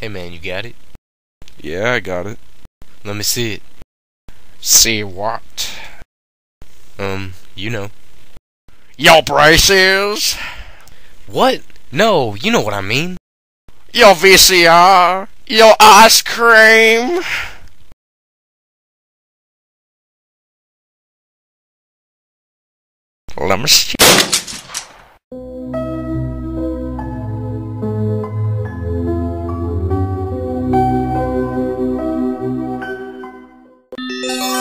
Hey man, you got it? Yeah, I got it. Let me see it. See what? Um, you know. Your braces? What? No, you know what I mean. Your VCR? Your ice cream? Let me see. Thank you.